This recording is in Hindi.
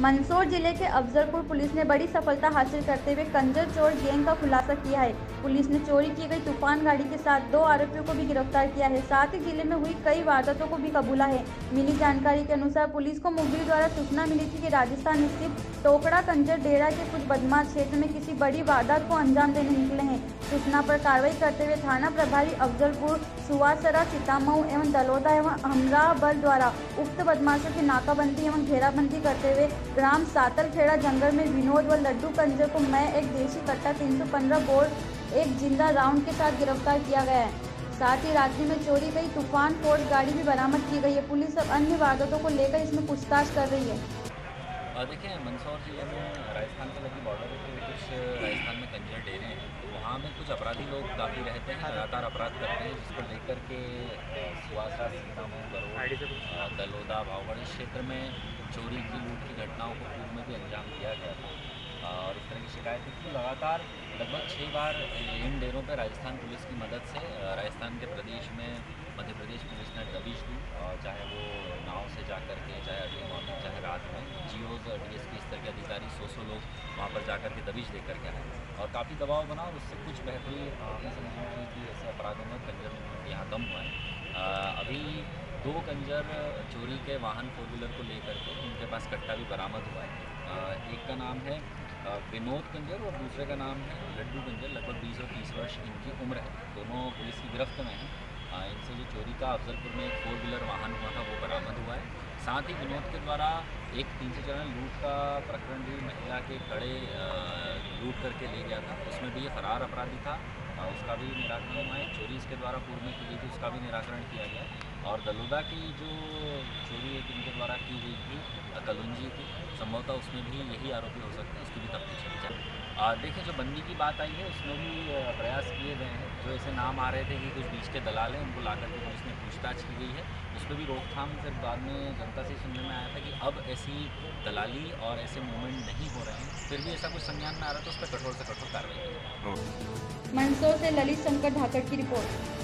मंदसौर ज़िले के अफजलपुर पुलिस ने बड़ी सफलता हासिल करते हुए कंजर चोर गैंग का खुलासा किया है। पुलिस ने चोरी की गई तूफ़ान गाड़ी के साथ दो आरोपियों को भी गिरफ़्तार किया है। साथ ही ज़िले में हुई कई वारदातों को भी कबूला है। मिली जानकारी के अनुसार पुलिस को मुखबिर द्वारा सूचना मिली थी कि राजस्थान स्थित टोकड़ा कंजर डेरा के कुछ बदमाश क्षेत्र में किसी बड़ी वारदात को अंजाम देने निकले हैं। सूचना पर कार्रवाई करते हुए थाना प्रभारी अफजलपुर सुवासरा, सीतामऊ एवं दलोदा एवं हमराह बल द्वारा उक्त बदमाशों की नाकाबंदी एवं घेराबंदी करते हुए ग्राम सातलखेड़ा जंगल में विनोद व लड्डू कंजर को मैं एक देशी कट्टा 315 बोर्ड एक ज़िंदा राउंड के साथ गिरफ़्तार किया गया है। साथ ही रात्रि में चोरी गई तूफ़ान फोर्स गाड़ी भी बरामद की गई है। पुलिस अब अन्य वारदातों को लेकर इसमें पूछताछ कर रही है। देखिए, मंदसौर ज़िले में राजस्थान के लगी बॉर्डर पे कुछ राजस्थान में कंजर डेरे हैं तो में कुछ अपराधी लोग काफ़ी रहते हैं लगातार अपराध करते हैं जिसको लेकर के सुहासरा सीतामऊ दलोदा भावगढ़ इस क्षेत्र में चोरी की लूट की घटनाओं को पूर्व में भी अंजाम दिया गया था। और इस तरह की शिकायतें थी। लगातार लगभग छः बार इन डेरों पर राजस्थान पुलिस की मदद से राजस्थान के प्रदेश में मध्य प्रदेश पुलिस ने दबिश दी और चाहे वो नाव से जा कर के चाहे अर्ली मॉर्निंग चाहे रात में जियोज और डी स्तर सौ सौ लोग वहाँ पर जा कर के दबिश दे करके आए। और काफ़ी दबाव बना और उससे कुछ बेहतरी में कि ऐसे अपराधों में कंजर यहाँ कम हुआ है। अभी दो कंजर चोरी के वाहन, फोर व्हीलर को लेकर के उनके पास कट्टा भी बरामद हुआ है। एक का नाम है विनोद कंजर और दूसरे का नाम है, लड्डू कंजर, लगभग बीस और तीस वर्ष इनकी उम्र है। दोनों पुलिस की गिरफ्त में हैं। इनसे जो चोरी का अफजलपुर में एक फोर व्हीलर वाहन हुआ था, वो बरामद हुआ है। साथ ही विनोद के द्वारा एक तीन से चरण लूट का प्रकरण भी महिला के खड़े लूट करके ले गया था। उसमें भी ये फरार अपराधी था उसका भी निराकरण हुआ है। चोरी इसके द्वारा पूर्व में की गई थी, उसका भी निराकरण किया गया और दलुदा की जो चोरी एक इनके द्वारा की गई थी, कलुंजी की, संभवतः उसमें भी यही आरोपी हो सकते हैं, उसकी भी तफ्तीश की जाए देखिए, जो बंदी की बात आई है, उसमें भी प्रयास किए गए हैं। ऐसे नाम आ रहे थे कि कुछ बीच के दलाल हैं, उनको ला करके पुलिस ने पूछताछ की गई है। उस पर भी रोकथाम फिर बाद में जनता से सुनने में आया था कि अब ऐसी दलाली और ऐसे मूवमेंट नहीं हो रहे हैं। फिर भी ऐसा कुछ संज्ञान में आ रहा था तो उस पर कठोर से कठोर कार्रवाई की मंदसौर से ललित शंकर ढाकर की रिपोर्ट।